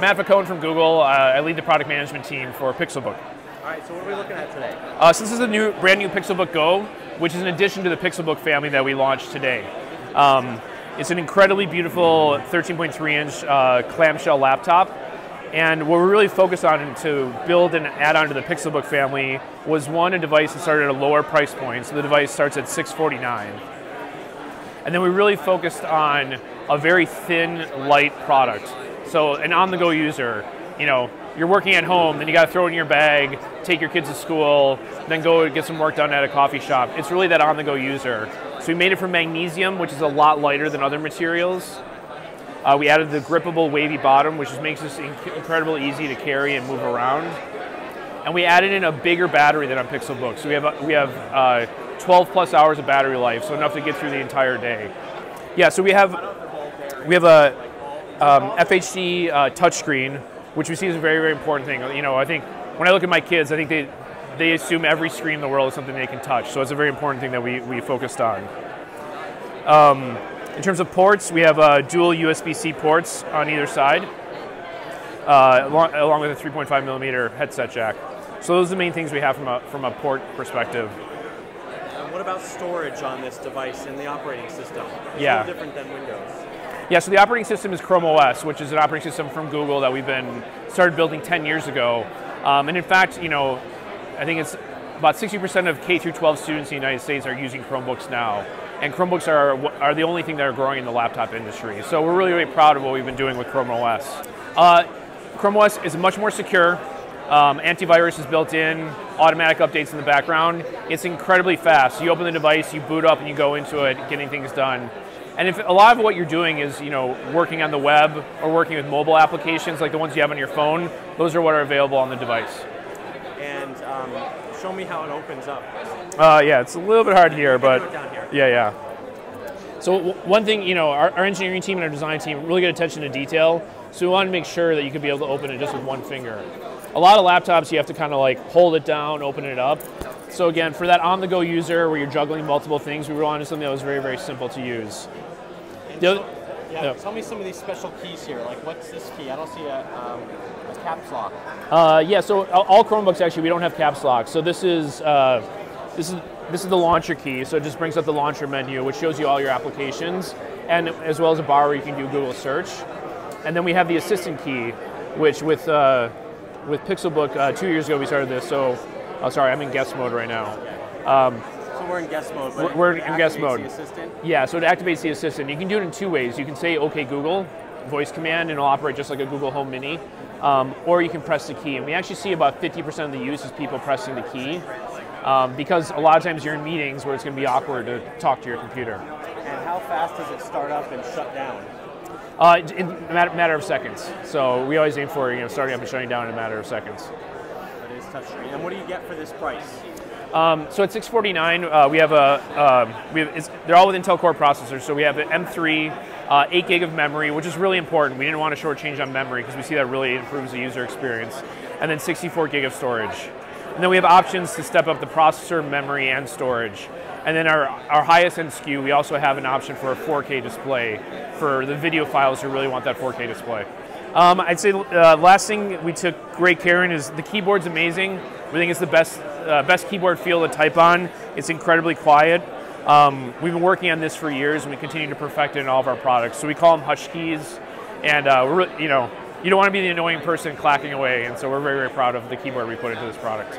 Matt Vokoun from Google. Uh, I lead the product management team for Pixelbook. All right, so what are we looking at today? Uh, so this is a new, brand new Pixelbook Go, which is an addition to the Pixelbook family that we launched today. Um, it's an incredibly beautiful 13.3 inch uh, clamshell laptop. And what we're really focused on to build and add on to the Pixelbook family was one, a device that started at a lower price point. So the device starts at 649. And then we really focused on a very thin, light product. So an on-the-go user, you know, you're working at home, then you got to throw it in your bag, take your kids to school, then go get some work done at a coffee shop. It's really that on-the-go user. So we made it from magnesium, which is a lot lighter than other materials. Uh, we added the grippable wavy bottom, which makes this inc incredibly easy to carry and move around. And we added in a bigger battery than on Pixelbook. So we have, we have uh, 12 plus hours of battery life, so enough to get through the entire day. Yeah, so we have we have a um, FHD uh, touchscreen, which we see as a very very important thing. You know, I think when I look at my kids, I think they they assume every screen in the world is something they can touch. So it's a very important thing that we we focused on. Um, in terms of ports, we have uh, dual USB-C ports on either side, uh, along, along, with a 3.5 millimeter headset jack. So those are the main things we have from a, from a port perspective. And what about storage on this device in the operating system? It's yeah. different than Windows. Yeah, so the operating system is Chrome OS, which is an operating system from Google that we've been started building 10 years ago. Um, and in fact, you know, I think it's about 60% of K through 12 students in the United States are using Chromebooks now and Chromebooks are, are the only thing that are growing in the laptop industry. So we're really, really proud of what we've been doing with Chrome OS. Uh, Chrome OS is much more secure. Um, antivirus is built in, automatic updates in the background. It's incredibly fast. You open the device, you boot up, and you go into it, getting things done. And if a lot of what you're doing is, you know, working on the web or working with mobile applications like the ones you have on your phone, those are what are available on the device. And um, show me how it opens up. Uh, yeah, it's a little bit hard here, but here. yeah, yeah. So one thing, you know, our, our, engineering team and our design team really good attention to detail. So we want to make sure that you could be able to open it just with one finger. A lot of laptops, you have to kind of like hold it down, open it up. So again, for that on-the-go user where you're juggling multiple things, we wanted something that was very, very simple to use. So, yeah, yeah, tell me some of these special keys here. Like, what's this key? I don't see a, um, a caps lock. Uh, yeah, so all Chromebooks actually we don't have caps lock. So this is uh, this is this is the launcher key. So it just brings up the launcher menu, which shows you all your applications, and as well as a bar where you can do Google search. And then we have the assistant key, which with uh, with Pixelbook uh, two years ago we started this. So, oh, sorry, I'm in guest mode right now. Um, we're in guest mode. We're, we're in guest mode. assistant? Yeah, so it activates the assistant. You can do it in two ways. You can say OK Google, voice command, and it'll operate just like a Google Home Mini. Um, or you can press the key. And we actually see about 50% of the use is people pressing the key. Um, because a lot of times you're in meetings where it's going to be awkward to talk to your computer. And how fast does it start up and shut down? Uh, in a matter, matter, of seconds. So we always aim for you know starting up and shutting down in a matter of seconds. It is touchscreen. And what do you get for this price? Um, so at 649, uh, we have a uh, we have, they're all with Intel Core processors. So we have an M3, uh, 8 gig of memory, which is really important. We didn't want to shortchange on memory because we see that really improves the user experience, and then 64 gig of storage. And then we have options to step up the processor, memory, and storage. And then our, our highest end SKU, we also have an option for a 4K display for the videophiles who really want that 4K display. Um, I'd say uh, last thing we took great care in is the keyboard's amazing. We think it's the best uh, best keyboard feel to type on. It's incredibly quiet. Um, we've been working on this for years, and we continue to perfect it in all of our products. So we call them hush keys, and uh, we're you know you don't want to be the annoying person clacking away, and so we're very very proud of the keyboard we put into this product.